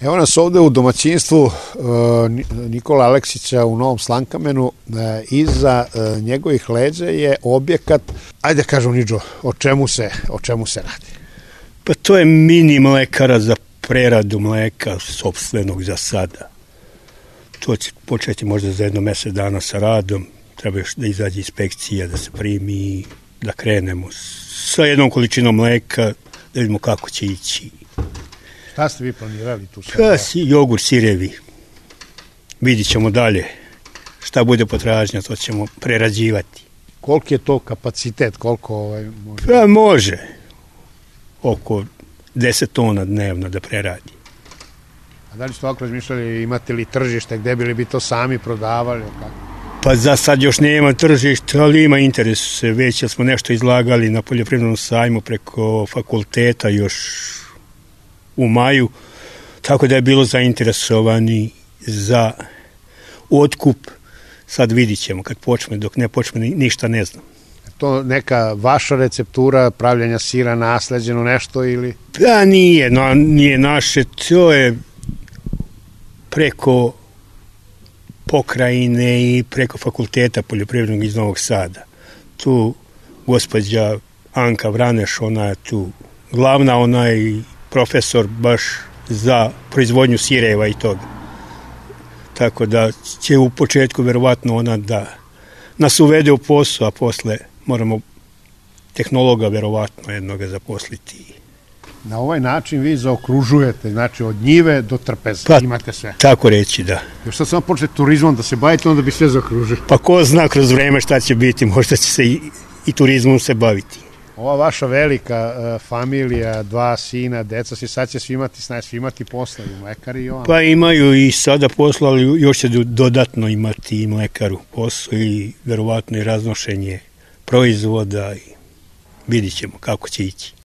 Evo nas ovde u domaćinstvu uh, Nikola Aleksića u Novom Slankamenu. Uh, iza uh, njegovih leđa je objekat, ajde da kažem Niđo, o čemu se, o čemu se radi? Pa to je mini mlekara za preradu mleka sobstvenog za sada. To će početi možda za jedno mesec dana sa radom. Treba još da izađe inspekcija, da se primi, da krenemo sa jednom količinom mleka, da vidimo kako će ići Šta ste vi planirali tu sada? Si, jogur sirevi. Vidit ćemo dalje. Šta bude potražnja, to ćemo prerađivati. Koliki je to kapacitet? Koliko ovaj, može? Pa može. Oko 10 tona dnevno da preradi. A da li ste ovako razmišljali, imate li tržište, gde bili bi to sami prodavali? Kako? Pa za sad još nema tržišta, ali ima interes već, smo nešto izlagali na poljoprivrednom sajmu preko fakulteta još u maju, tako da je bilo zainteresovani za otkup. Sad vidit ćemo kad počne, dok ne počne ništa ne znam. To neka vaša receptura pravljanja sira nasleđeno nešto ili? Da nije, no, nije naše, to je preko pokrajine i preko fakulteta poljoprivrednog iz Novog Sada. Tu gospođa Anka Vraneš, ona je tu glavna, ona je profesor baš za proizvodnju sireva i toga. Tako da će u početku verovatno ona da nas uvede u posao, a posle moramo tehnologa verovatno jednoga zaposliti. Na ovaj način vi zaokružujete, znači od njive do trpeza, pa, imate sve. Tako reći, da. Još sad samo počnete turizmom da se bavite, onda bi sve zaokružili. Pa ko zna kroz vreme šta će biti, možda će se i, i turizmom se baviti ova vaša velika uh, familija, dva sina, deca, svi sad će svi imati, snaj, svi imati posla i mlekari i Pa imaju i sada posla, ali još će dodatno imati i mlekaru posao i verovatno i raznošenje proizvoda i vidit ćemo kako će ići.